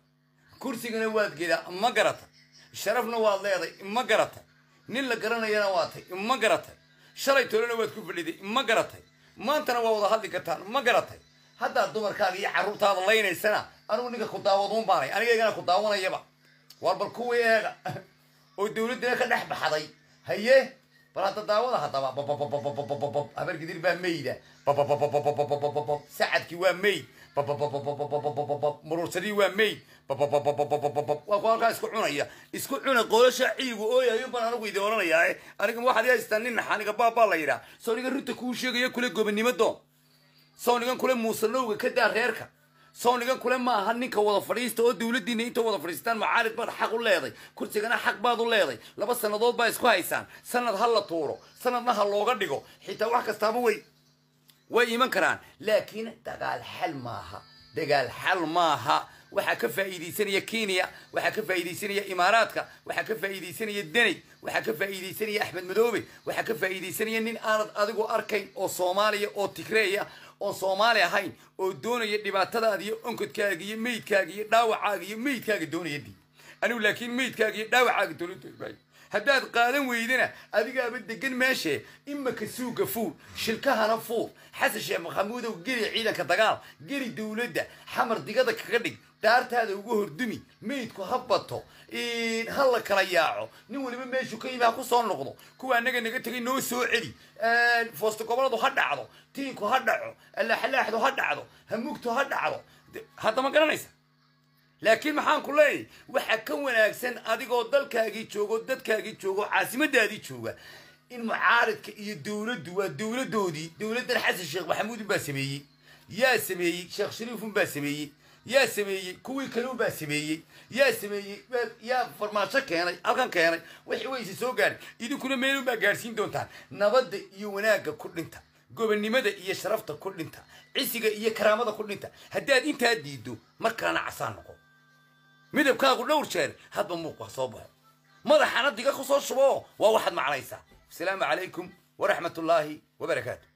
Kursigana waad gedaa ma garata. Sharafna waad leeday ma garatay nin la garanayana waatay ma garatay shalay tolena waad ku fadhiday ma garatay. Maantana waa wada hadli kartaan ma garatay haddaad dumarkaaga iyo carruurtaada laynaysana anigu ninka ku daawaduun baanay anigaygana ku daawanayaba waar bal kuwii eega oo dowladdina ka dhex baxday haye bal hadda daawada haddaba babababababababab habargidir baa meyda babababababababab sacadkii waa meyd babababababababab muruursadii waa meyd bababababababab waa isku cunaya isku cuna qolasha ciigu ooyayo baan anigu idin odhanayaa aniga waxaad i haystaan nin naxaaniga baabaa la yidhaa soo nigan runta kuu sheegaya kule gobonnimo doon soo nigan kule muusanowga ka daa reerka. Soo nigan kule ma aha ninka wada fadhiista oo dowladdiina inta wada fadhiistaan macaarid baad xaq u leeday. Kursigana xaq baad u leeday. Laba sannadood baa isku haysaan. Sanad ha la tuuro. Sanadna ha looga dhigo. Xitaa wax kastaaba way way iman karaan. Laakiin dagaal xal maaha. Dagaal xal maaha. Waxaa ka faa'iidaysanaya kenya. Waxaa ka faa'iidaysanaya imaaraadka. Waxaa ka faa'iidaysanaya deney waxaa ka faa'iidaysanaya axmed madoobe. Waxaa ka faa'iidaysanaya nin aanad adigu arkayn oo soomaaliya oo tigreeya oon soomaali ahayn oo doonaya dhibaatadaada iyo onkodkaaga iyo meydkaaga iyo dhaawacaaga iyo meydkaaga doonaya dii anigu laakiin meydkaaga iyo dhaawacaaga maayo haddaad qaadan weydana adigaaba degan meeshee imaka suuga fuul shilkahana fuul. Xasan sheekh maxamuudow geli ciidanka dagaal geli dowladda xamar digada kaga dhig daartaada ugu hordumi meydku ha bato ha la kala yaaco nin waliba meeshuu ka yimi ha ku soo noqdo kuwa annaga naga tegay noo soo celi foosta goboladu ha dhacdo tiinku ha dhaco allaaxalaaxdu ha dhacdo hamugtu ha dhacdo hadda ma garanaysa? Laakiin maxaan ku leeyahy waxaa ka wanaagsan adigoo dalkaagii joogo dadkaagii joogo caasimadaadii jooga in mucaaridka iyo dowladdu waa dowladdoodii dowladdan xasan sheekh maxamuudin baa sameeyey yaa sameeyey sheekh shariifun baa sameeyey yaa sameeyey kuwii kaleu baa sameeyey yaa sameeyey yaa farmaajo keenay halkan keenay wixii wayse soo gaadhay. Idinkuna meelun baa gaadhsiin doontaan. Nabadda iyo wanaagga ku dhinta gobonnimada iyo sharafta ku dhinta cisiga iyo karaamada ku dhinta haddaad intaa diiddo mar kalena casaan noqo. Midabkaagu dhowr jeer hadba muuq soo baxo. Madaxana diga ku soo shubo waa waxaad macnaysaa. Asalaamu calaykum waraxmat ullaahi wabarakaatu